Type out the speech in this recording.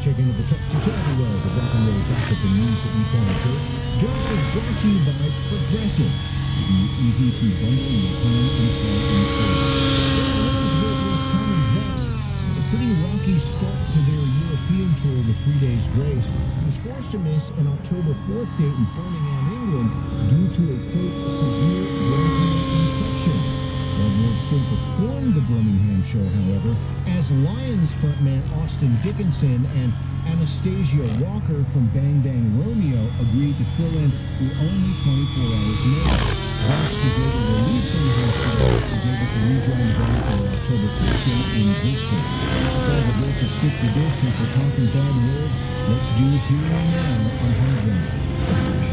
Checking into the topsy-turvy world of rock and roll gossip and news that we call dirt. Dirt is brought to you by Progressive. Easy to bundle your home and car insurance. A pretty rocky start to their European tour with Three Days Grace. He was forced to miss an October 4th date in Birmingham, England due to a, quote, severe. Ward still performed the Birmingham show, however, as Lions frontman Austin Dickinson and Anastasia Walker from Bang Bang Romeo agreed to fill in with only 24 hours notice. Vox was later released from the hospital and was able to rejoin the band for October 5th in Bristol. That's all the dirt that's good for this since we're talking bad words. Let's do Here and Now on Hard Drive.